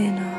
inner.